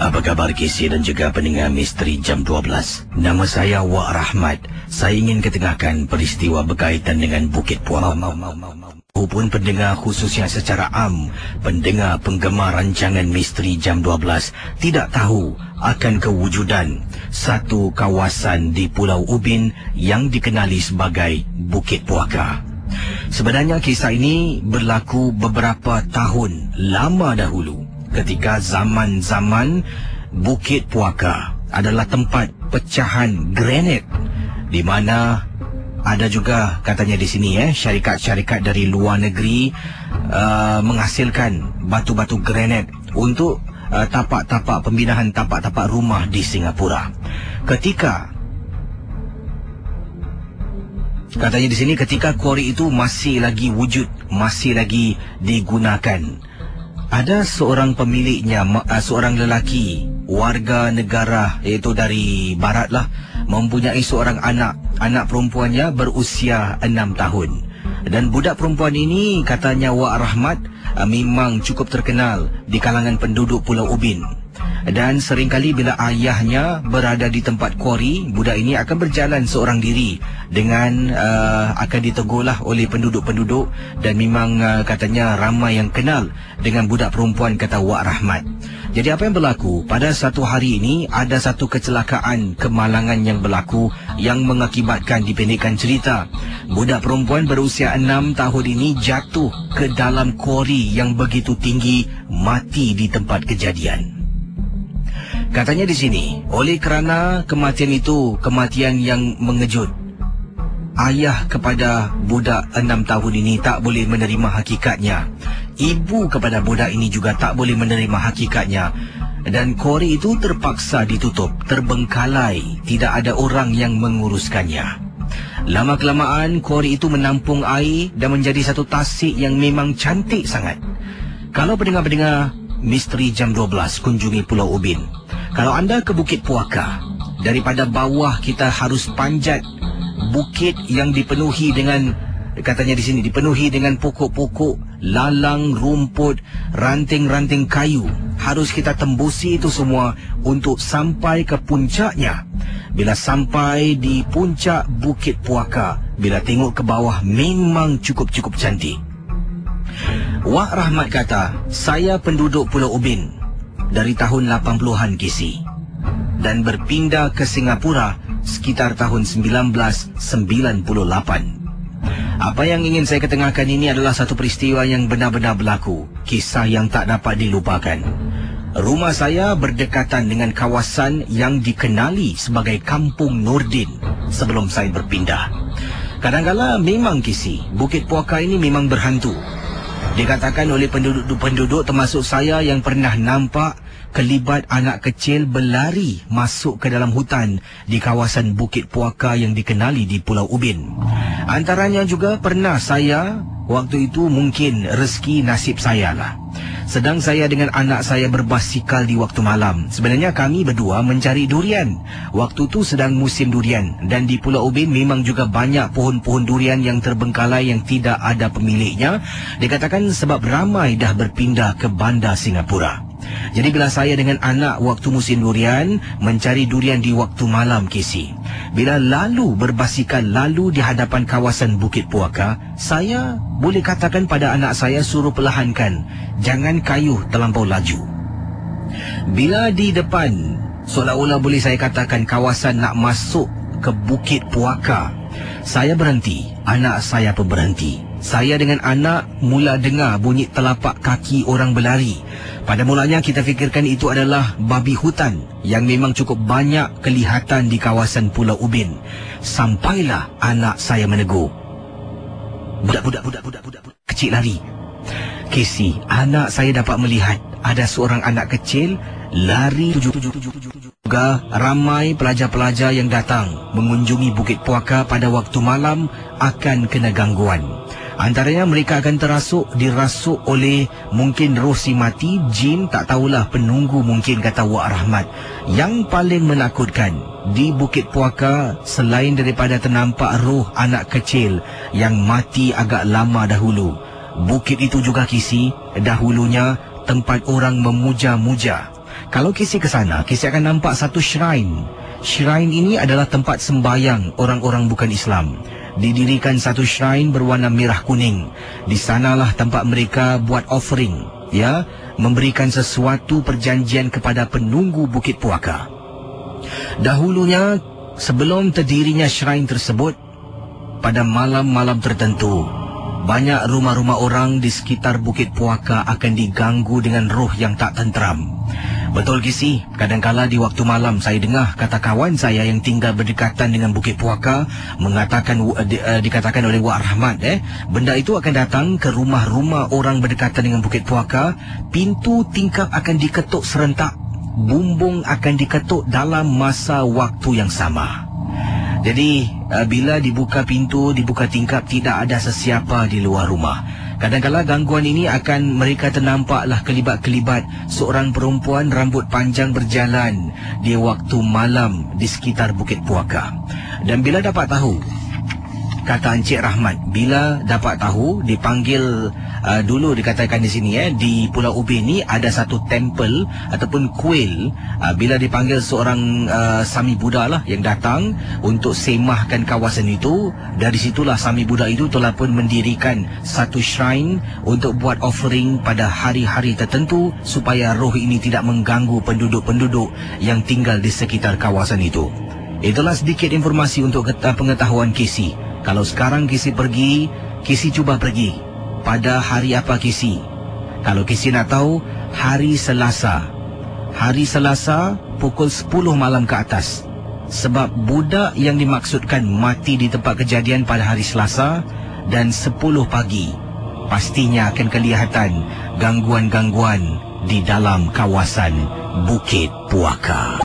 Apa khabar KC dan juga pendengar misteri jam 12? Nama saya Wak Rahmat. Saya ingin ketengahkan peristiwa berkaitan dengan Bukit Puang. Maupun pendengar khususnya secara am, pendengar penggemar rancangan misteri jam 12 tidak tahu akan kewujudan satu kawasan di Pulau Ubin yang dikenali sebagai Bukit Puaka. Sebenarnya kisah ini berlaku beberapa tahun lama dahulu ketika zaman-zaman Bukit Puaka adalah tempat pecahan granit di mana ada juga katanya di sini eh syarikat-syarikat dari luar negeri uh, menghasilkan batu-batu granit untuk uh, tapak-tapak pembinaan tapak-tapak rumah di Singapura. Ketika katanya di sini ketika kuari itu masih lagi wujud, masih lagi digunakan ada seorang pemiliknya, uh, seorang lelaki, warga negara iaitu dari barat lah, mempunyai seorang anak. Anak perempuannya berusia enam tahun. Dan budak perempuan ini katanya Wak Rahmat uh, memang cukup terkenal di kalangan penduduk Pulau Ubin. Dan seringkali bila ayahnya berada di tempat kuari, budak ini akan berjalan seorang diri dengan uh, akan ditegurlah oleh penduduk-penduduk dan memang uh, katanya ramai yang kenal dengan budak perempuan kata Wak Rahmat. Jadi apa yang berlaku? Pada satu hari ini ada satu kecelakaan kemalangan yang berlaku yang mengakibatkan dipendekkan cerita. Budak perempuan berusia enam tahun ini jatuh ke dalam kuari yang begitu tinggi mati di tempat kejadian. Katanya di sini, oleh kerana kematian itu kematian yang mengejut. Ayah kepada budak enam tahun ini tak boleh menerima hakikatnya. Ibu kepada budak ini juga tak boleh menerima hakikatnya. Dan kori itu terpaksa ditutup, terbengkalai, tidak ada orang yang menguruskannya. Lama-kelamaan, kori itu menampung air dan menjadi satu tasik yang memang cantik sangat. Kalau pendengar-pendengar Misteri Jam 12 kunjungi Pulau Ubin, kalau anda ke Bukit Puaka, daripada bawah kita harus panjat bukit yang dipenuhi dengan katanya di sini dipenuhi dengan pokok-pokok, lalang, rumput, ranting-ranting kayu. Harus kita tembusi itu semua untuk sampai ke puncaknya. Bila sampai di puncak Bukit Puaka, bila tengok ke bawah memang cukup-cukup cantik. Wak Rahmat kata, saya penduduk Pulau Ubin dari tahun 80-an KC dan berpindah ke Singapura sekitar tahun 1998. Apa yang ingin saya ketengahkan ini adalah satu peristiwa yang benar-benar berlaku, kisah yang tak dapat dilupakan. Rumah saya berdekatan dengan kawasan yang dikenali sebagai Kampung Nurdin sebelum saya berpindah. Kadang-kadang memang kisi, Bukit Puaka ini memang berhantu. Dikatakan oleh penduduk-penduduk termasuk saya yang pernah nampak kelibat anak kecil berlari masuk ke dalam hutan di kawasan Bukit Puaka yang dikenali di Pulau Ubin. Antaranya juga pernah saya waktu itu mungkin rezeki nasib saya lah. Sedang saya dengan anak saya berbasikal di waktu malam. Sebenarnya kami berdua mencari durian. Waktu itu sedang musim durian. Dan di Pulau Ubin memang juga banyak pohon-pohon durian yang terbengkalai yang tidak ada pemiliknya. Dikatakan sebab ramai dah berpindah ke bandar Singapura. Jadi bila saya dengan anak waktu musim durian mencari durian di waktu malam kisi. Bila lalu berbasikal lalu di hadapan kawasan Bukit Puaka, saya boleh katakan pada anak saya suruh perlahankan. Jangan kayuh terlampau laju. Bila di depan seolah-olah boleh saya katakan kawasan nak masuk ke Bukit Puaka, saya berhenti, anak saya pun berhenti. Saya dengan anak mula dengar bunyi telapak kaki orang berlari. Pada mulanya kita fikirkan itu adalah babi hutan yang memang cukup banyak kelihatan di kawasan Pulau Ubin. Sampailah anak saya menegur. Budak-budak, budak-budak, budak-budak kecil lari. Casey, anak saya dapat melihat ada seorang anak kecil lari tujuh tujuh tujuh tujuh tujuh. Juga ramai pelajar-pelajar yang datang mengunjungi Bukit Puaka pada waktu malam akan kena gangguan. Antaranya mereka akan terasuk, dirasuk oleh mungkin roh si mati, jin, tak tahulah penunggu mungkin kata Wak Rahmat. Yang paling menakutkan, di Bukit Puaka, selain daripada ternampak roh anak kecil yang mati agak lama dahulu, bukit itu juga kisi, dahulunya tempat orang memuja-muja. Kalau Kisi ke sana, Kisi akan nampak satu shrine. Shrine ini adalah tempat sembayang orang-orang bukan Islam. Didirikan satu shrine berwarna merah kuning. Di sanalah tempat mereka buat offering, ya, memberikan sesuatu perjanjian kepada penunggu Bukit Puaka. Dahulunya, sebelum terdirinya shrine tersebut, pada malam-malam tertentu, banyak rumah-rumah orang di sekitar Bukit Puaka akan diganggu dengan roh yang tak tenteram. Betul Kisi, kadangkala di waktu malam saya dengar kata kawan saya yang tinggal berdekatan dengan Bukit Puaka mengatakan uh, di, uh, dikatakan oleh Wak Rahmat eh benda itu akan datang ke rumah-rumah orang berdekatan dengan Bukit Puaka, pintu tingkap akan diketuk serentak, bumbung akan diketuk dalam masa waktu yang sama. Jadi uh, bila dibuka pintu, dibuka tingkap tidak ada sesiapa di luar rumah. Kadang-kadang gangguan ini akan mereka ternampaklah kelibat-kelibat seorang perempuan rambut panjang berjalan di waktu malam di sekitar Bukit Puaka. Dan bila dapat tahu kata Encik Rahmat bila dapat tahu dipanggil uh, dulu dikatakan di sini eh di Pulau Ubin ni ada satu temple ataupun kuil uh, bila dipanggil seorang uh, Sami Buddha lah yang datang untuk semahkan kawasan itu dari situlah Sami Buddha itu telah pun mendirikan satu shrine untuk buat offering pada hari-hari tertentu supaya roh ini tidak mengganggu penduduk-penduduk yang tinggal di sekitar kawasan itu. Itulah sedikit informasi untuk pengetahuan Kisi. Kalau sekarang Kisi pergi, Kisi cuba pergi pada hari apa Kisi? Kalau Kisi nak tahu, hari Selasa. Hari Selasa pukul 10 malam ke atas. Sebab budak yang dimaksudkan mati di tempat kejadian pada hari Selasa dan 10 pagi. Pastinya akan kelihatan gangguan-gangguan di dalam kawasan Bukit Puaka.